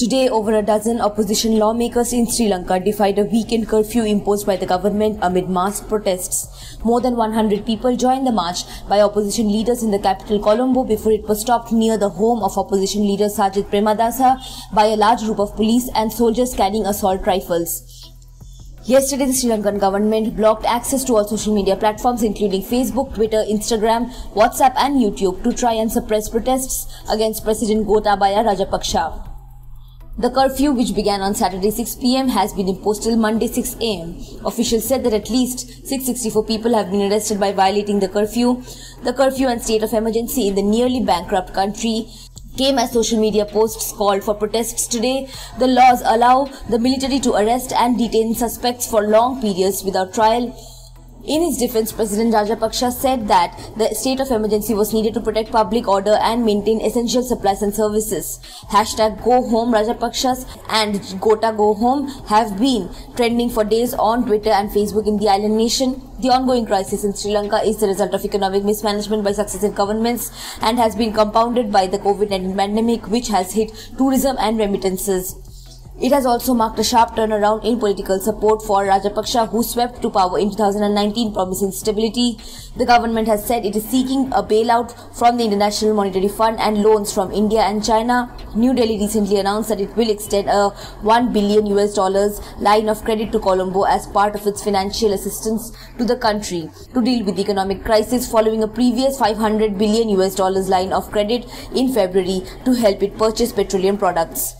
Today, over a dozen opposition lawmakers in Sri Lanka defied a weekend curfew imposed by the government amid mass protests. More than 100 people joined the march by opposition leaders in the capital Colombo before it was stopped near the home of opposition leader Sajith Premadasa by a large group of police and soldiers carrying assault rifles. Yesterday, the Sri Lankan government blocked access to all social media platforms including Facebook, Twitter, Instagram, WhatsApp and YouTube to try and suppress protests against President Gotabaya Rajapaksa. The curfew, which began on Saturday 6 pm, has been imposed till Monday 6 am. Officials said that at least 664 people have been arrested by violating the curfew. The curfew and state of emergency in the nearly bankrupt country came as social media posts called for protests today. The laws allow the military to arrest and detain suspects for long periods without trial. In his defense, President Rajapaksa said that the state of emergency was needed to protect public order and maintain essential supplies and services. Hashtag Go Home Rajapaksas and Gota Go Home have been trending for days on Twitter and Facebook in the island nation. The ongoing crisis in Sri Lanka is the result of economic mismanagement by successive governments and has been compounded by the COVID-19 pandemic which has hit tourism and remittances. It has also marked a sharp turnaround in political support for Rajapaksa who swept to power in 2019 promising stability. The government has said it is seeking a bailout from the International Monetary Fund and loans from India and China. New Delhi recently announced that it will extend a 1 billion US dollars line of credit to Colombo as part of its financial assistance to the country to deal with the economic crisis following a previous 500 billion US dollars line of credit in February to help it purchase petroleum products.